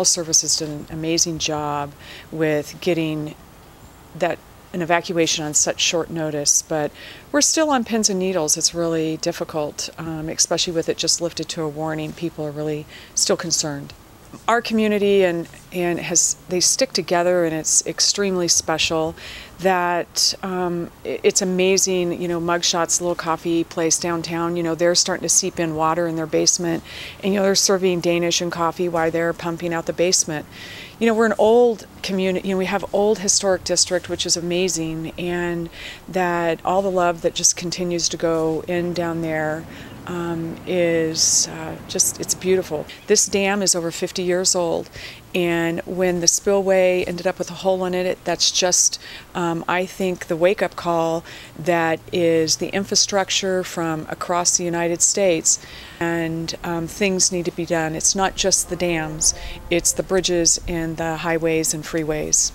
Health Service has done an amazing job with getting that an evacuation on such short notice, but we're still on pins and needles. It's really difficult, um, especially with it just lifted to a warning. People are really still concerned. Our community and, and has they stick together, and it's extremely special. That um, it's amazing. You know, Mugshots, little coffee place downtown. You know, they're starting to seep in water in their basement, and you know they're serving Danish and coffee while they're pumping out the basement you know, we're an old community, you know, we have old historic district, which is amazing, and that all the love that just continues to go in down there um, is uh, just, it's beautiful. This dam is over 50 years old, and when the spillway ended up with a hole in it, that's just, um, I think, the wake up call that is the infrastructure from across the United States, and um, things need to be done. It's not just the dams, it's the bridges and the highways and freeways.